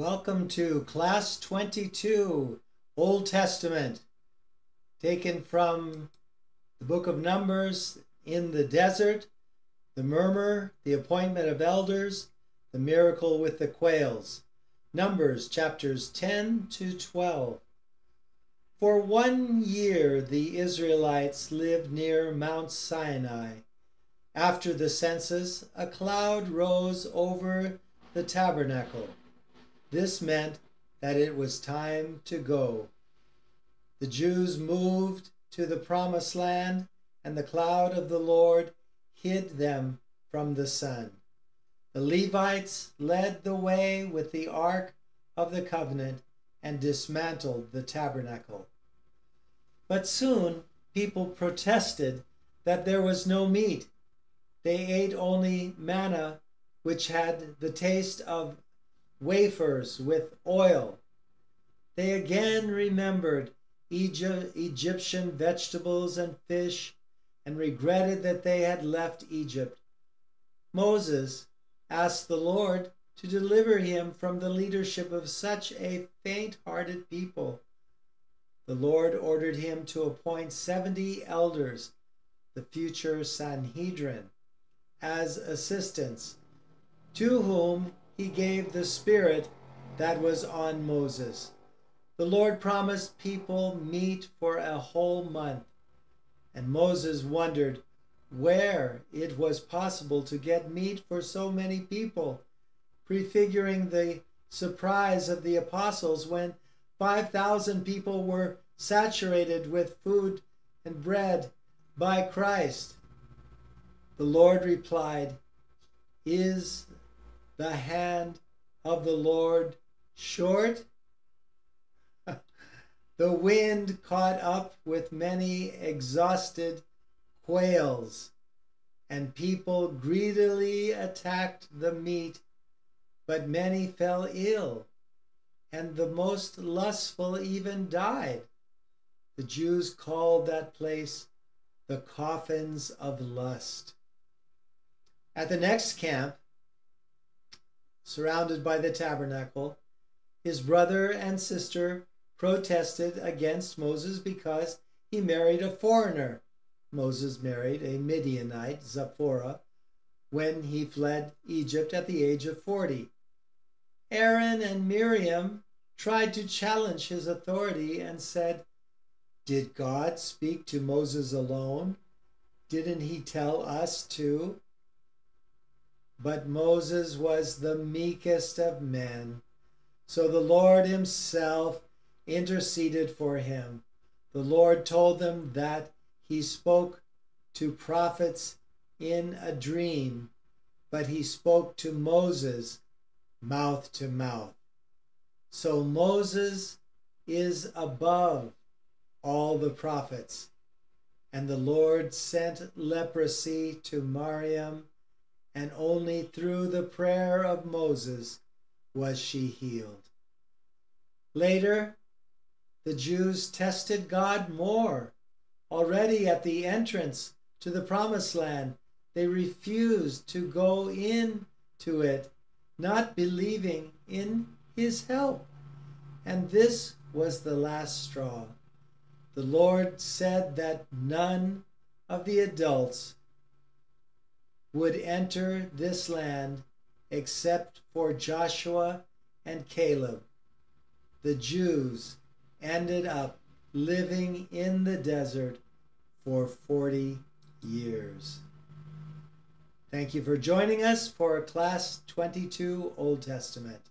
Welcome to Class 22, Old Testament, taken from the book of Numbers in the desert, the murmur, the appointment of elders, the miracle with the quails. Numbers chapters 10 to 12. For one year the Israelites lived near Mount Sinai. After the census, a cloud rose over the tabernacle. This meant that it was time to go. The Jews moved to the promised land, and the cloud of the Lord hid them from the sun. The Levites led the way with the ark of the covenant and dismantled the tabernacle. But soon people protested that there was no meat. They ate only manna, which had the taste of wafers with oil. They again remembered Egypt, Egyptian vegetables and fish and regretted that they had left Egypt. Moses asked the Lord to deliver him from the leadership of such a faint hearted people. The Lord ordered him to appoint 70 elders, the future Sanhedrin, as assistants, to whom he gave the Spirit that was on Moses. The Lord promised people meat for a whole month, and Moses wondered where it was possible to get meat for so many people, prefiguring the surprise of the apostles when 5,000 people were saturated with food and bread by Christ. The Lord replied, Is the hand of the Lord short? the wind caught up with many exhausted quails, and people greedily attacked the meat, but many fell ill, and the most lustful even died. The Jews called that place the coffins of lust. At the next camp, surrounded by the tabernacle, his brother and sister protested against Moses because he married a foreigner Moses married a Midianite, Zipporah, when he fled Egypt at the age of 40. Aaron and Miriam tried to challenge his authority and said, Did God speak to Moses alone? Didn't he tell us too? But Moses was the meekest of men. So the Lord himself interceded for him. The Lord told them that he spoke to prophets in a dream, but he spoke to Moses mouth to mouth. So Moses is above all the prophets. And the Lord sent leprosy to Miriam, and only through the prayer of Moses was she healed. Later, the Jews tested God more Already at the entrance to the promised land, they refused to go in to it, not believing in his help. And this was the last straw. The Lord said that none of the adults would enter this land except for Joshua and Caleb. The Jews ended up living in the desert for 40 years. Thank you for joining us for Class 22 Old Testament.